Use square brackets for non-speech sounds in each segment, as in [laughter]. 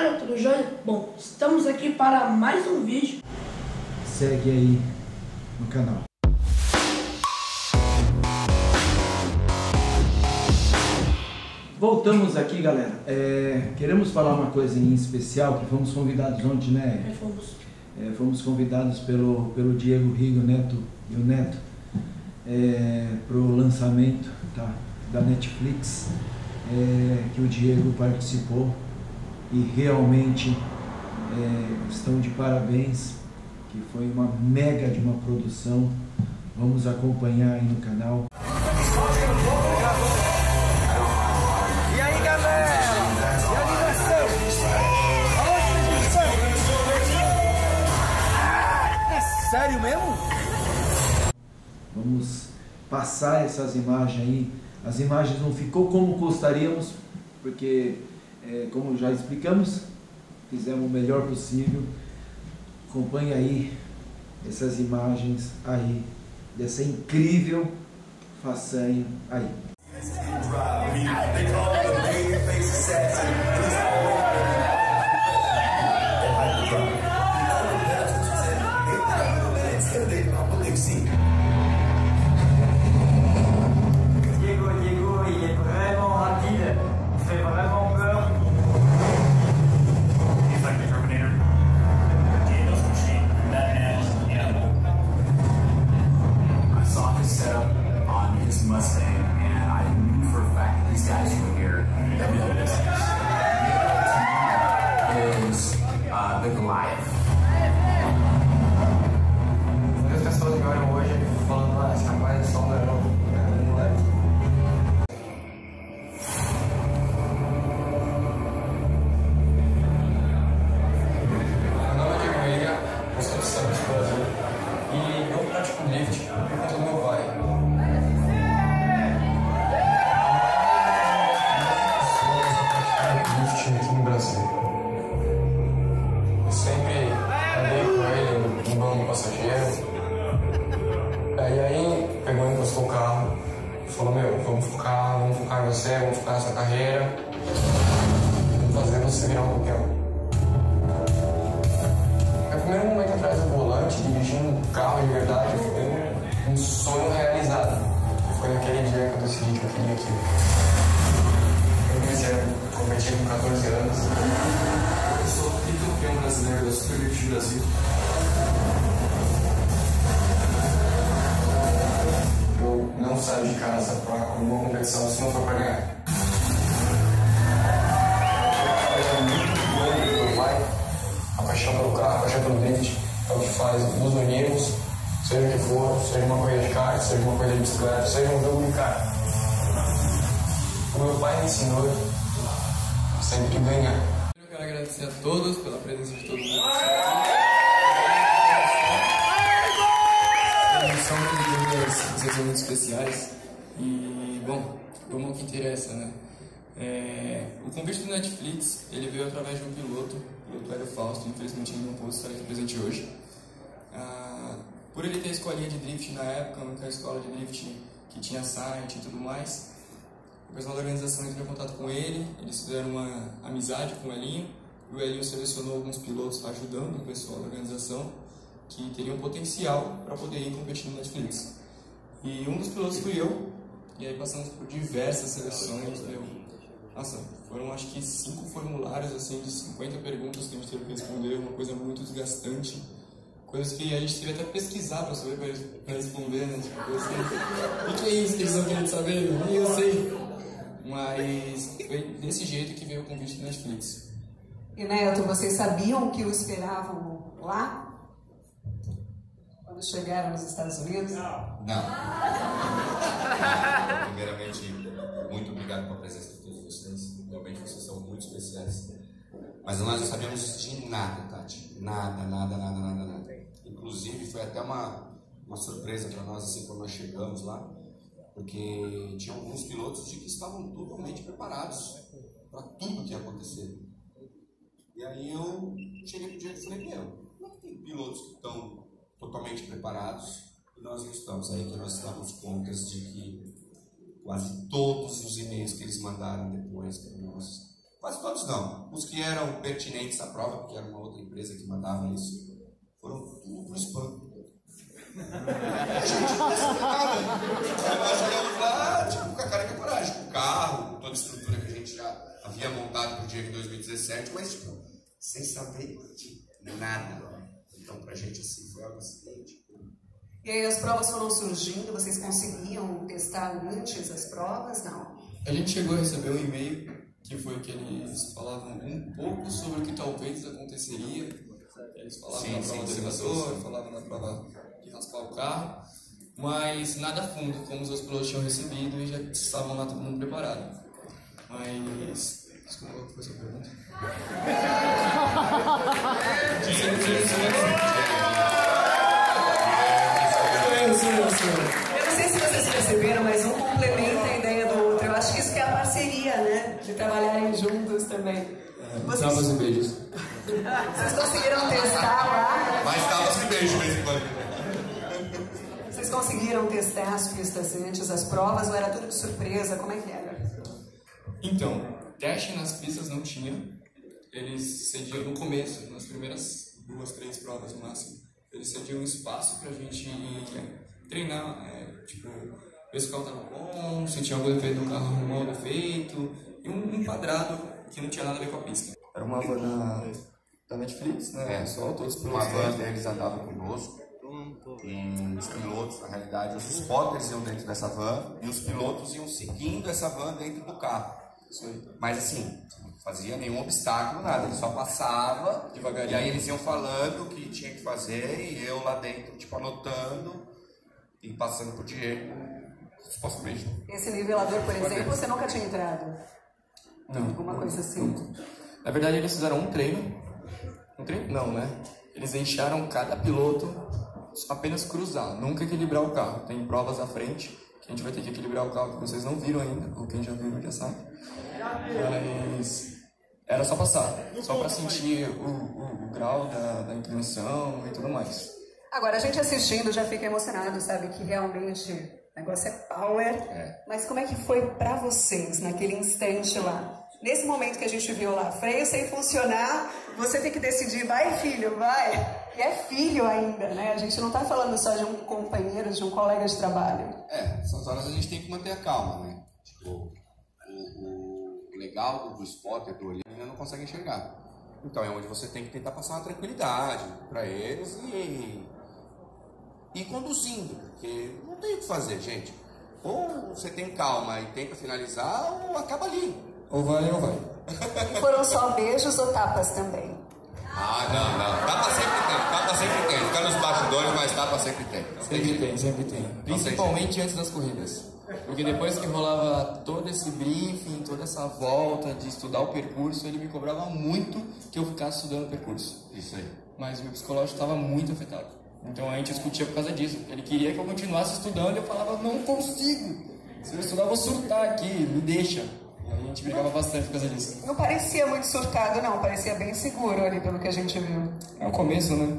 galera, tudo jóia? Bom, estamos aqui para mais um vídeo. Segue aí no canal. Voltamos aqui, galera. É, queremos falar uma coisa em especial, que fomos convidados ontem, né? Aí fomos. É, fomos convidados pelo, pelo Diego Rigo Neto e o Neto é, para o lançamento tá, da Netflix, é, que o Diego participou e realmente é, estão de parabéns, que foi uma mega de uma produção. Vamos acompanhar aí no canal. E aí galera? E? É sério mesmo? Vamos passar essas imagens aí. As imagens não ficou como gostaríamos, porque, é, como já explicamos, fizemos o melhor possível. Acompanhe aí essas imagens aí, dessa incrível façanha aí. Carro e falou: Meu, vamos focar, vamos focar em você, vamos focar nessa carreira, vamos fazer você virar um campeão. Meu primeiro momento atrás do volante, dirigindo um carro de verdade, foi um sonho realizado. Foi naquele dia que eu decidi que eu queria aquilo. Eu comecei a competir com 14 anos. Eu sou tricampeão brasileiro da Super Drift Brasil. Saio de casa para alguma competição se não for para ganhar. Muito boa do meu pai, a paixão pelo carro, a paixão pelo drift, é o que faz nos unirmos, seja o que for, seja uma corrida de kart, seja uma corrida de bicicleta, seja um jogo de kart. O meu pai me ensinou sempre ganhar. Eu quero agradecer a todos pela presença de todo mundo. São muito especiais. E, bom, vamos ao que interessa, né? É, o convite do Netflix, ele veio através de um piloto, o piloto Hélio Fausto, infelizmente ele não pôde estar aqui presente hoje. Ah, por ele ter a escolinha de drift na época, a única escola de drift que tinha site e tudo mais, o pessoal da organização entrou em contato com ele, eles fizeram uma amizade com o Elinho, e o Elinho selecionou alguns pilotos ajudando o pessoal da organização que teriam potencial para poder ir competir no Netflix. E um dos pilotos fui eu, e aí passamos por diversas seleções, meu. Nossa, foram acho que cinco formulários assim de 50 perguntas que a gente teve que responder, uma coisa muito desgastante. Coisas que a gente teve até pesquisar para saber para responder, né? Tipo, assim, o que é isso que eles estão querendo saber? Nem eu sei. Mas foi desse jeito que veio o convite do Netflix. E Neto, vocês sabiam o que o esperavam lá? Quando chegaram nos Estados Unidos? Não. [laughs] Primeiramente, muito obrigado pela presença de todos vocês. Realmente vocês são muito especiais. Mas nós não sabíamos de nada, Tati. Nada, nada, nada, nada, nada. Inclusive, foi até uma, uma surpresa para nós assim quando nós chegamos lá, porque tinha alguns pilotos de que estavam totalmente preparados para tudo que ia acontecer. E aí eu cheguei pro dia e falei, meu, não tem pilotos que estão totalmente preparados e nós não estamos. Aí que nós damos contas de que quase todos os e-mails que eles mandaram depois para nós Quase todos não. Os que eram pertinentes à prova, porque era uma outra empresa que mandava isso, foram tudo pro spam. A gente não nada. Nós chegamos lá, tipo, com a cara e com coragem, com o carro, com toda a estrutura que a gente já havia montado pro dia de 2017, mas, tipo, sem saber de nada. Então, pra gente, assim, foi algo tipo, E aí as provas foram surgindo, vocês conseguiam testar antes as provas? Não. A gente chegou a receber um e-mail que foi que eles falavam um pouco sobre o que talvez aconteceria. Eles falavam Sim, na sim, prova do sim, elevador, sim, sim. falavam na prova de raspar o carro, mas nada a fundo, como os outros pilotos tinham recebido e já estavam lá todo mundo preparado. Mas. Desculpa, qual foi a sua pergunta? Eu não sei se vocês perceberam, mas um complementa a ideia do outro. Eu acho que isso que é a parceria, né? De trabalharem juntos também. Vocês, Tapas e beijos. vocês conseguiram testar lá? Mas tava sem beijo de vez em quando. Vocês conseguiram testar as pistas antes, as provas, ou era tudo de surpresa? Como é que era? Então, teste nas pistas não tinha. Eles cediam no começo, nas primeiras duas, três provas no máximo. Eles cediam um espaço pra gente treinar, é, tipo, ver se o carro tava bom, se tinha algum defeito no carro, o defeito, e um, um quadrado que não tinha nada a ver com a pista. Era uma van da, da Netflix, né? É, Só todos Uma pilotos van deles andava conosco. E os pilotos, na realidade, os spotters iam dentro dessa van e os pilotos iam seguindo essa van dentro do carro. Mas assim, não fazia nenhum obstáculo, nada. Ele só passava Devagarinho. e aí eles iam falando o que tinha que fazer e eu lá dentro, tipo, anotando e passando pro Diego, supostamente. Esse nivelador, por exemplo, você nunca tinha entrado? Não. Alguma coisa assim? Na verdade, eles fizeram um treino. Um treino? Não, né? Eles deixaram cada piloto apenas cruzar, nunca equilibrar o carro. Tem provas à frente que a gente vai ter que equilibrar o carro que vocês não viram ainda, ou quem já viu já sabe. Mas era só passar, só para sentir o, o, o grau da, da inclinação e tudo mais. Agora, a gente assistindo já fica emocionado, sabe? Que realmente o negócio é power. Mas como é que foi pra vocês naquele instante lá? Nesse momento que a gente viu lá, freio sem funcionar, você tem que decidir, vai filho, vai. E é filho ainda, né? A gente não tá falando só de um companheiro, de um colega de trabalho. É, nessas horas a gente tem que manter a calma, né? Tipo, o, o legal do, do spotter, do olhinho, ainda não consegue enxergar. Então é onde você tem que tentar passar uma tranquilidade para eles e ir conduzindo, porque não tem o que fazer, gente. Ou você tem calma e tenta finalizar, ou acaba ali. Ou vai ou vai. E foram só beijos ou tapas também? Ah, não, não. Tapa sempre tem, tapa sempre tem. Fica nos bastidores, mas tapa sempre tem. Não Sempre tem, sempre tem. Principalmente antes das corridas. Porque depois que rolava todo esse briefing, toda essa volta de estudar o percurso, ele me cobrava muito que eu ficasse estudando o percurso. Isso aí. Mas o meu psicológico estava muito afetado. Então a gente discutia por causa disso. Ele queria que eu continuasse estudando e eu falava, não consigo. Se eu estudar, eu vou surtar aqui, me deixa. A gente brigava bastante por causa disso. Não parecia muito surtado, não. Parecia bem seguro ali, pelo que a gente viu. É o começo, né?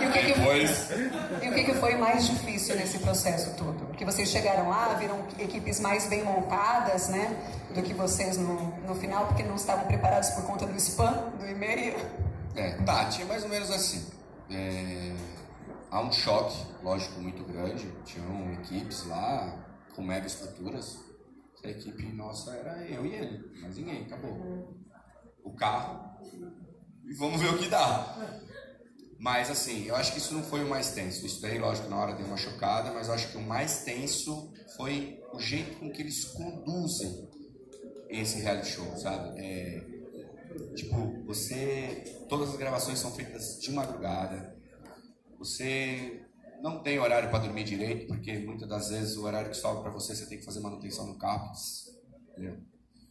E o que, que, Depois, e o que, que foi mais difícil nesse processo todo? Porque vocês chegaram lá, viram equipes mais bem montadas, né? Do que vocês no, no final, porque não estavam preparados por conta do spam, do e-mail. É, Tati, é mais ou menos assim. É, há um choque, lógico, muito grande. Tinham equipes lá com mega estruturas. A equipe nossa era eu e ele, mas ninguém, acabou. O carro, e vamos ver o que dá. Mas assim, eu acho que isso não foi o mais tenso. Isso daí, lógico, na hora deu uma chocada, mas eu acho que o mais tenso foi o jeito com que eles conduzem esse reality show, sabe? É, Tipo, você. Todas as gravações são feitas de madrugada. Você não tem horário para dormir direito, porque muitas das vezes o horário que sobra para você, você tem que fazer manutenção no carro. Entendeu?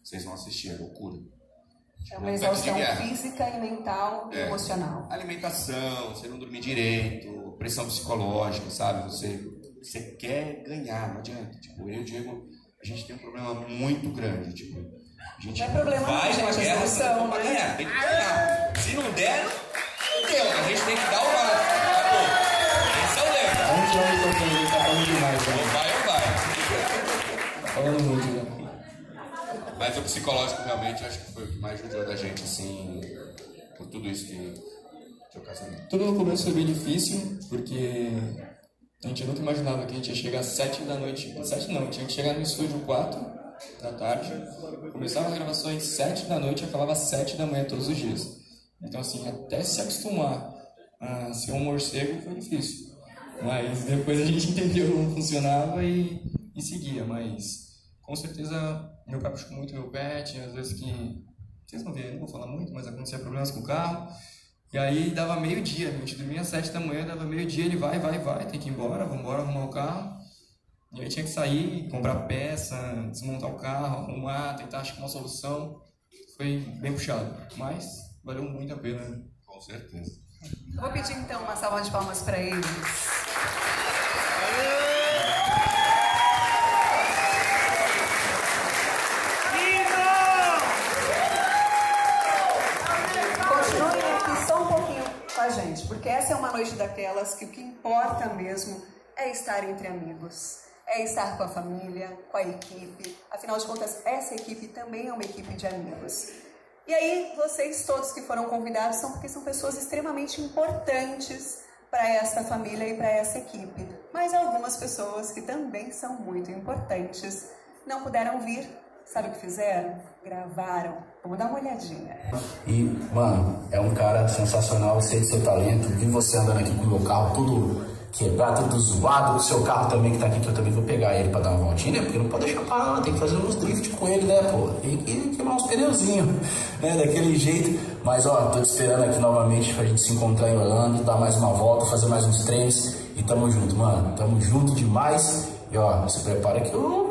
Vocês vão assistir, é loucura. É uma Não, exaustão é. física e mental e É. emocional. Alimentação, você não dormir direito, pressão psicológica, sabe? Você, você quer ganhar, não adianta. Tipo, eu e o Diego, a gente tem um problema muito grande. Tipo, a gente Não é problema não, vai gente, pra é guerra solução, pra né? ganhar, tem que ganhar. Se não der, não deu. A gente tem que dar o máximo. Acabou. Esse é o lema. A gente vai então, tá falando demais, né? Ou vai ou vai. Falando muito, né? Mas o psicológico realmente acho que foi o que mais judiou da gente, assim, por tudo isso que. Tudo no começo foi bem difícil, porque a gente nunca imaginava que a gente ia chegar às 7 da noite. 7 não, tinha que chegar no estúdio 4 da tarde, começava as gravações 7 da noite e acabava às 7 da manhã todos os dias. Então, assim, até se acostumar a ser um morcego foi difícil. Mas depois a gente [laughs] entendeu como funcionava e, e seguia. Mas com certeza meu pai puxou muito meu pé, tinha às vezes que. Vocês não verem, não vou falar muito, mas acontecia problemas com o carro. E aí dava meio-dia, a gente dormia às sete da manhã, dava meio-dia, ele vai, vai, vai, tem que ir embora, vamos embora arrumar o carro. E aí tinha que sair, comprar peça, desmontar o carro, arrumar, tentar achar uma solução. Foi bem puxado, mas valeu muito a pena. Com certeza. Vou pedir então uma salva de palmas para eles. Continuem aqui só um pouquinho com a gente, porque essa é uma noite daquelas que o que importa mesmo é estar entre amigos, é estar com a família, com a equipe. Afinal de contas, essa equipe também é uma equipe de amigos. E aí, vocês todos que foram convidados são porque são pessoas extremamente importantes para essa família e para essa equipe. Mas algumas pessoas que também são muito importantes não puderam vir. Sabe o que fizeram? Gravaram. Vamos dar uma olhadinha. E, mano, é um cara sensacional, sei do seu talento. Vi você andando aqui com o meu carro tudo quebrado, tudo zoado. O seu carro também que tá aqui, que eu também vou pegar ele pra dar uma voltinha, né? Porque não pode deixar parar, tem que fazer uns drift com ele, né, pô? Tem que queimar uns pneuzinhos, [laughs] né? Daquele jeito. Mas, ó, tô te esperando aqui novamente pra gente se encontrar em Orlando, dar mais uma volta, fazer mais uns treinos. E tamo junto, mano. Tamo junto demais. E, ó, se prepara que eu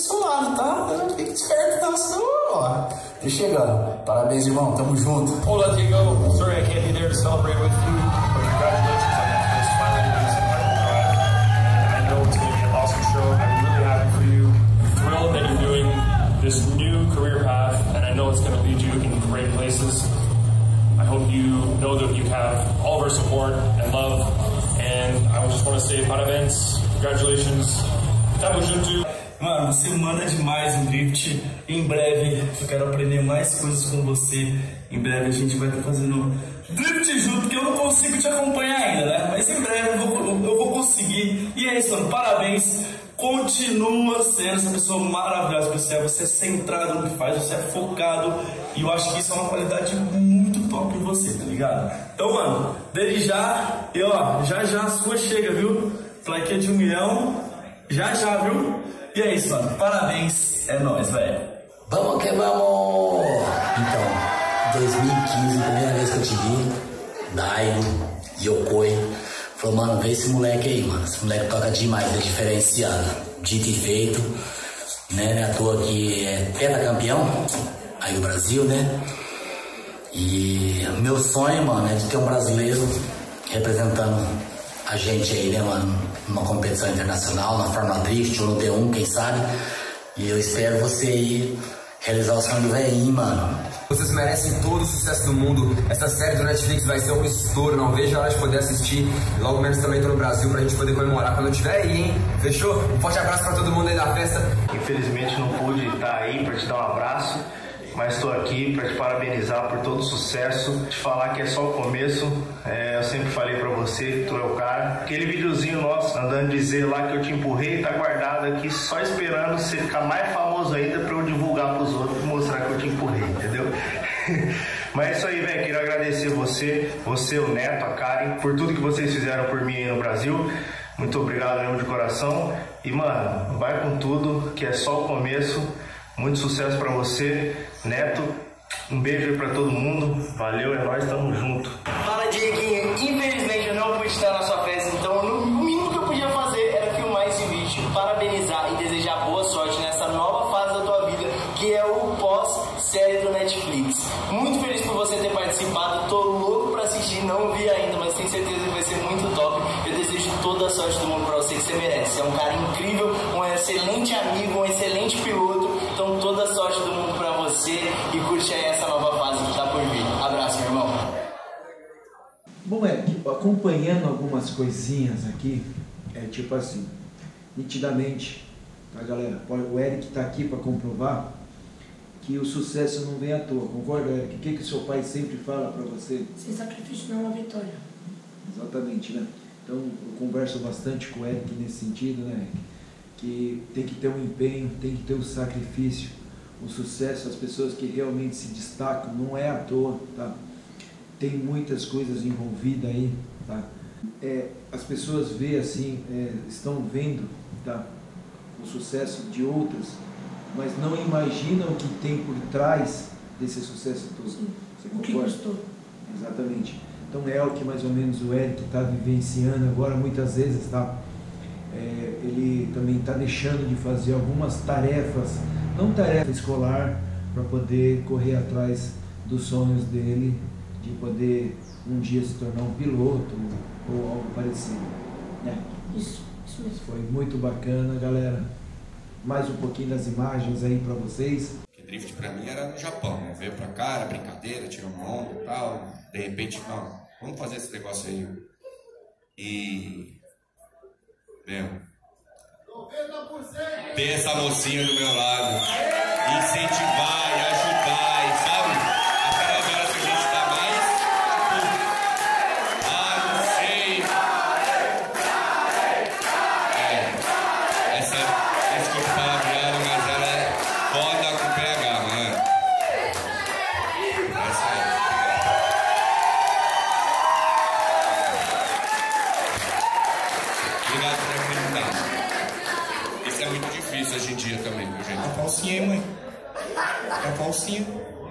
tô chegando do seu lado, tá? Fique esperto, tá? Senão, ó, tô chegando. Parabéns, irmão. Tamo junto. Hola, Diego. Sorry I can't be there to celebrate with you, but congratulations on that first finally doing some Arkham Drive. And I know it's going to be an awesome show. I'm really happy for you. Thrilled that you're doing this new career path, and I know it's going to lead you in great places. I hope you know that you have all of our support and love. And I just want to say parabéns, congratulations. Tamo junto. Mano, você manda demais em drift. Em breve eu quero aprender mais coisas com você. Em breve a gente vai estar fazendo drift junto, que eu não consigo te acompanhar ainda, né? Mas em breve eu vou, eu vou conseguir. E é isso, mano. Parabéns. Continua sendo essa pessoa maravilhosa que você é. Você é centrado no que faz, você é focado. E eu acho que isso é uma qualidade muito top em você, tá ligado? Então, mano, desde já, e ó, já já a sua chega, viu? Plaquinha de um milhão, já já, viu? E é isso, mano. Parabéns. É nóis, velho. Vamos que vamos! Então, 2015, primeira vez que eu te vi, Daigo, Yokoi, falou, mano, vê esse moleque aí, mano. Esse moleque toca demais, é diferenciado. Dito e feito, né? É à toa que é pentacampeão aí do Brasil, né? E meu sonho, mano, é de ter um brasileiro representando a gente aí, né, mano? Numa competição internacional, na Fórmula Drift ou no D1, quem sabe. E eu espero você aí realizar o sonho do velhinho, mano. Vocês merecem todo o sucesso do mundo. Essa série do Netflix vai ser um estouro. Não vejo a hora de poder assistir. Logo menos também tô no Brasil pra gente poder comemorar quando eu estiver aí, hein? Fechou? Um forte abraço pra todo mundo aí da festa. Infelizmente não pude estar aí para te dar um abraço, mas estou aqui para te parabenizar por todo o sucesso, te falar que é só o começo. É, eu sempre falei para você que tu é o cara. Aquele videozinho nosso andando dizer lá que eu te empurrei tá guardado aqui só esperando você ficar mais famoso ainda para eu divulgar para os outros, mostrar que eu te empurrei, entendeu? [laughs] Mas é isso aí, velho. Quero agradecer você, você, o Neto, a Karen, por tudo que vocês fizeram por mim no Brasil. Muito obrigado mesmo de coração. E, mano, vai com tudo, que é só o começo. Muito sucesso pra você, Neto. Um beijo pra todo mundo. Valeu, é nóis, tamo junto. Fala, Dieguinho. Infelizmente eu não pude estar na sua festa, então no mínimo que eu podia fazer era filmar esse vídeo, parabenizar e desejar boa sorte nessa nova fase da tua vida, que é o pós-série do Netflix. Muito feliz por você ter participado, tô louco pra assistir, não vi ainda, mas tenho certeza que vai ser muito top. Eu desejo toda a sorte do mundo pra você que você merece. Você é um cara incrível, um excelente amigo, um excelente piloto. Então toda a sorte do mundo pra você e curte aí essa nova fase que tá por vir. Abraço, meu irmão. Bom, é, acompanhando algumas coisinhas aqui, é tipo assim, nitidamente, tá galera? O Eric tá aqui para comprovar, que o sucesso não vem à toa, concorda, Eric? O que, que o seu pai sempre fala para você? Sem sacrifício não há vitória. Exatamente, né? Então eu converso bastante com o Eric nesse sentido, né, Eric? Que tem que ter um empenho, tem que ter um sacrifício. O sucesso, as pessoas que realmente se destacam, não é à toa, tá? Tem muitas coisas envolvidas aí, tá? É, as pessoas vê assim, é, estão vendo, tá? O sucesso de outras, mas não imaginam o que tem por trás desse sucesso todo. Você O que concorda? custou? Exatamente. Então é o que mais ou menos o Eric está vivenciando agora, muitas vezes, tá? É, ele também está deixando de fazer algumas tarefas, não tarefa escolar, para poder correr atrás dos sonhos dele, de poder um dia se tornar um piloto ou algo parecido. né? Isso, isso mesmo. Foi muito bacana, galera. Mais um pouquinho das imagens aí para vocês. Porque drift pra mim era no Japão, né? Veio pra cá, era brincadeira, tirou uma onda e tal. De repente, não, vamos fazer esse negócio aí. E. Meu. Ter essa mocinha do meu lado. Incentivar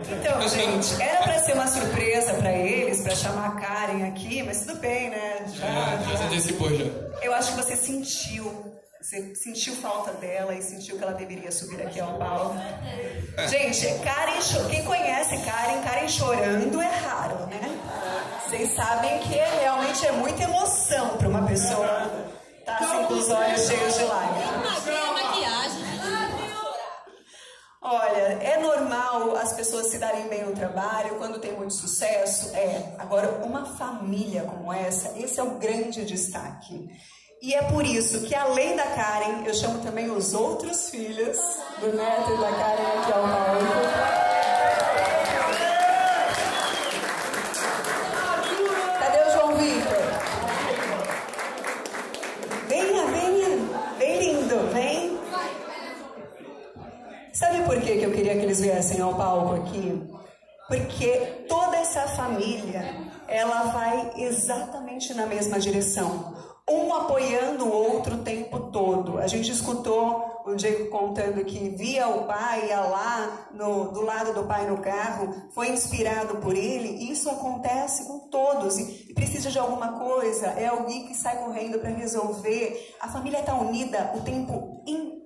Então, gente, era pra ser uma surpresa pra eles, pra chamar a Karen aqui, mas tudo bem, né? Já, É, já se antecipou já. Eu acho que você sentiu, você sentiu falta dela e sentiu que ela deveria subir aqui ao palco. Gente, Karen, quem conhece Karen, Karen chorando é raro, né? Vocês sabem que é, realmente é muita emoção pra uma pessoa estar assim com os olhos cheios de lágrimas. Olha, é normal as pessoas se darem bem no trabalho quando tem muito sucesso? É. Agora, uma família como essa, esse é o grande destaque. E é por isso que, além da Karen, eu chamo também os outros filhos do neto e da Karen aqui ao palco. Cadê o João Vitor? Venha, venha. Bem lindo, vem. Sabe por que que eu queria que viessem ao palco aqui? Porque toda essa família, ela vai exatamente na mesma direção. Um apoiando o outro o tempo todo. A gente escutou o Diego contando que via o pai, ia lá no, do lado do pai no carro, foi inspirado por ele. Isso acontece com todos. E, e precisa de alguma coisa, é alguém que sai correndo para resolver. A família está unida o tempo inteiro.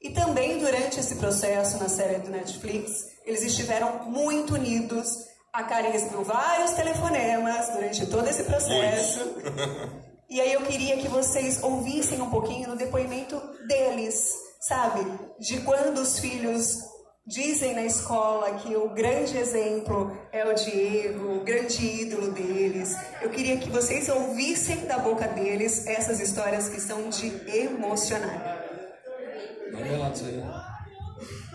E também durante esse processo na série do Netflix, eles estiveram muito unidos. A Karen recebeu vários telefonemas durante todo esse processo. [laughs] E aí eu queria que vocês ouvissem um pouquinho no depoimento deles, sabe? De quando os filhos dizem na escola que o grande exemplo é o Diego, o grande ídolo deles. Eu queria que vocês ouvissem da boca deles essas histórias que são de emocionar. Relato isso aí.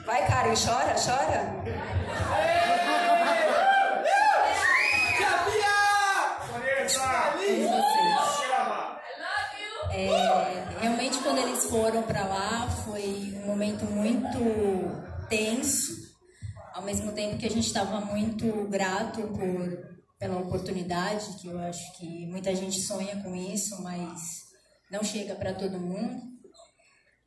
Vai, Karen, chora, chora. É, realmente, quando eles foram para lá, foi um momento muito tenso, ao mesmo tempo que a gente estava muito grato por, pela oportunidade, que eu acho que muita gente sonha com isso, mas não chega para todo mundo.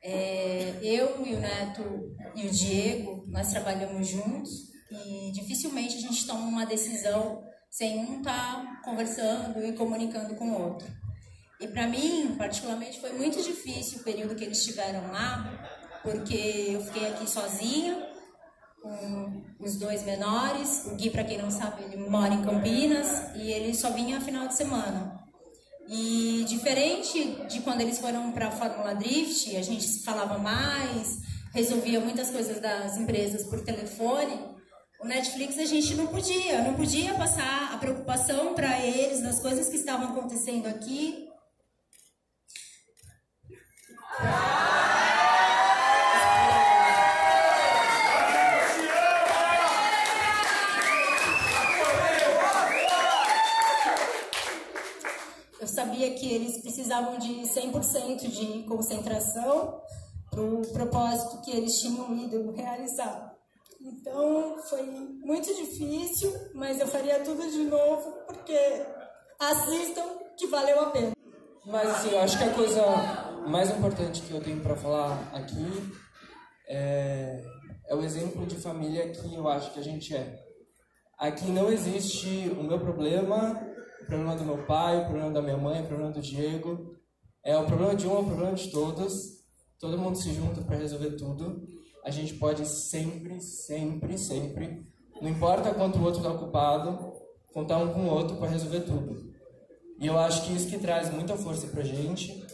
É, eu e o Neto e o Diego, nós trabalhamos juntos e dificilmente a gente toma uma decisão sem um estar conversando e comunicando com o outro. E para mim, particularmente, foi muito difícil o período que eles estiveram lá, porque eu fiquei aqui sozinha com os dois menores. O Gui, para quem não sabe, ele mora em Campinas e ele só vinha final de semana. E diferente de quando eles foram para a Fórmula Drift, a gente falava mais, resolvia muitas coisas das empresas por telefone. O Netflix a gente não podia, não podia passar a preocupação para eles das coisas que estavam acontecendo aqui. que eles precisavam de 100% de concentração para o propósito que eles tinham ido realizar. Então foi muito difícil, mas eu faria tudo de novo porque assistam que valeu a pena. Mas assim, eu acho que a coisa mais importante que eu tenho para falar aqui é, é o exemplo de família que eu acho que a gente é. Aqui não existe o meu problema, problema do meu pai, o problema da minha mãe, o problema do Diego. É o problema de um, é o problema de todos. Todo mundo se junta para resolver tudo. A gente pode sempre, sempre, sempre, não importa quanto o outro está ocupado, contar um com o outro para resolver tudo. E eu acho que isso que traz muita força para a gente.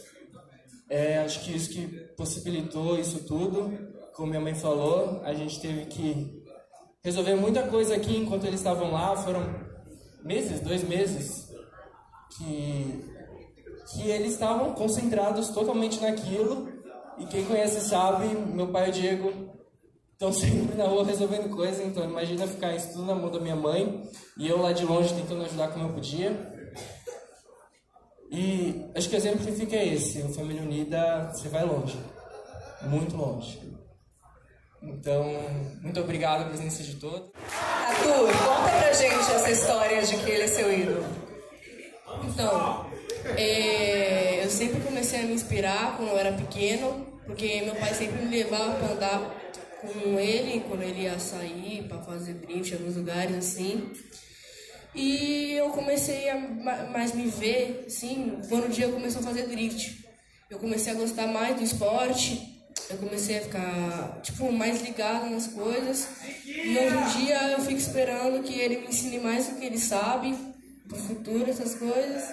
É, acho que isso que possibilitou isso tudo, como minha mãe falou, a gente teve que resolver muita coisa aqui enquanto eles estavam lá. Foram meses, dois meses, que, que eles estavam concentrados totalmente naquilo. E quem conhece sabe, meu pai e o Diego estão [laughs] sempre na rua resolvendo coisas. Então imagina ficar isso tudo na mão da minha mãe e eu lá de longe tentando ajudar como eu podia. E acho que o exemplo que fica é esse: a família unida, você vai longe, muito longe. Então, muito obrigado pela presença de todos. Arthur, conta pra gente essa história de que ele é seu ídolo. Então, é, eu sempre comecei a me inspirar quando eu era pequeno, porque meu pai sempre me levava para andar com ele quando ele ia sair para fazer drift em alguns lugares assim. E eu comecei a mais me ver, assim, quando o dia começou a fazer drift. Eu comecei a gostar mais do esporte, eu comecei a ficar, tipo, mais ligado nas coisas. E hoje em dia eu fico esperando que ele me ensine mais do que ele sabe, pro futuro, essas coisas.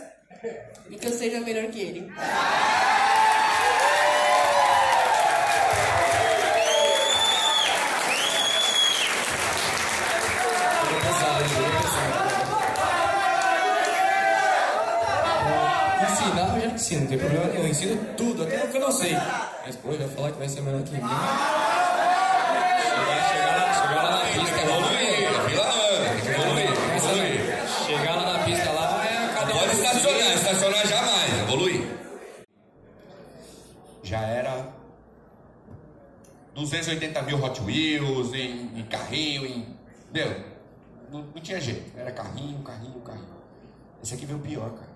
E que eu seja melhor que ele. Ensinar, eu já ensino, não tem problema nenhum. Eu ensino tudo, até o que eu não sei. Mas, pô, já falar que vai ser melhor que mim. Chegar, chegar, lá, chegar lá na pista, evoluir. Fila anda, tem que evoluir, tem que evoluir. Chegar lá na pista lá é cada Pode estacionar, estacionar jamais, evoluir. Já era 280 mil Hot Wheels em, em carrinho, em. Meu, não, não tinha jeito. Era carrinho, carrinho, carrinho. Esse aqui veio pior, cara.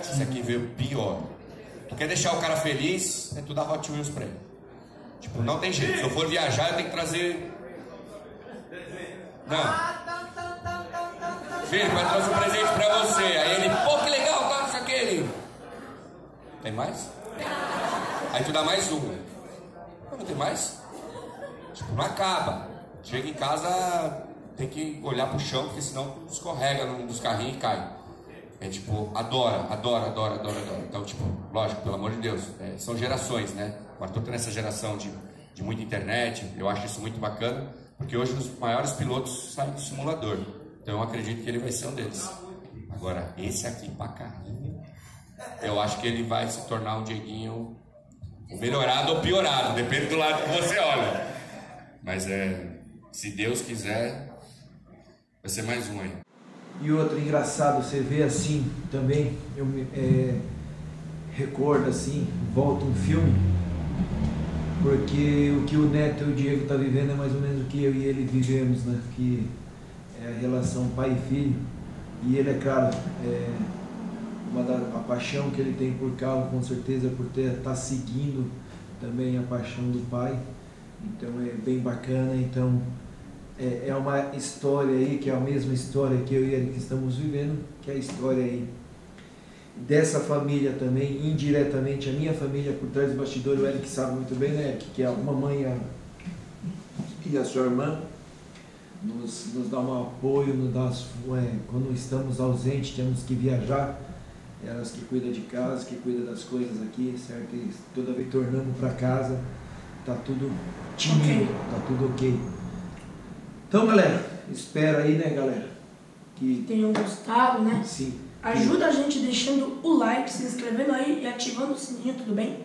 Esse aqui veio pior. Tu quer deixar o cara feliz, é tu dar Hot Wheels pra ele. Tipo, não tem jeito. Se eu for viajar, eu tenho que trazer. Não. Filho, vai trazer um presente pra você. Aí ele, pô, que legal, cara, isso aqui. Ele. Tem mais? Aí tu dá mais um. Não, não tem mais? Tipo, não acaba. Chega em casa, tem que olhar pro chão, porque senão escorrega num dos carrinhos e cai. É tipo, adora, adora, adora, adora, adora. Então, tipo, lógico, pelo amor de Deus, é, são gerações, né? O Arthur tá nessa geração de, de muita internet, eu acho isso muito bacana, porque hoje os maiores pilotos saem do simulador. Então eu acredito que ele vai ser um deles. Agora, esse aqui pra carrinho, eu acho que ele vai se tornar um Dieguinho melhorado ou piorado, depende do lado que você olha. Mas é, se Deus quiser, vai ser mais um aí. E outro engraçado, você vê assim também, eu me é, recordo assim, volta um filme, porque o que o Neto e o Diego estão tá vivendo é mais ou menos o que eu e ele vivemos, né? Que é a relação pai e filho. E ele, é claro, é, uma da, a paixão que ele tem por carro, com certeza, por estar tá seguindo também a paixão do pai. Então é bem bacana. Então é, é uma história aí, que é a mesma história que eu e ele estamos vivendo, que é a história aí dessa família também, indiretamente, a minha família por trás do bastidor, o Eric sabe muito bem, né, Eric, que é a mamãe a, e a sua irmã nos, nos dá um apoio, nos dá, é, quando estamos ausentes, temos que viajar, elas que cuidam de casa, que cuidam das coisas aqui, certo? E toda vez tornamos para casa, tá tudo tímido, okay. tá tudo ok. Então, galera, espera aí, né, galera? Que tenham gostado, né? Sim. Ajuda a gente deixando o like, se inscrevendo aí e ativando o sininho, tudo bem?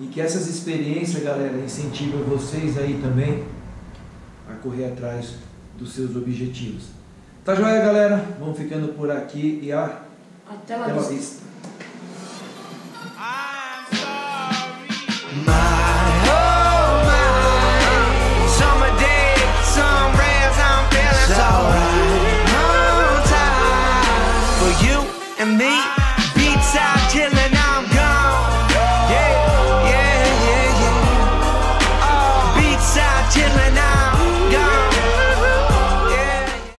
E que essas experiências, galera, incentivem vocês aí também a correr atrás dos seus objetivos. Tá joia, galera? Vamos ficando por aqui e a Até lá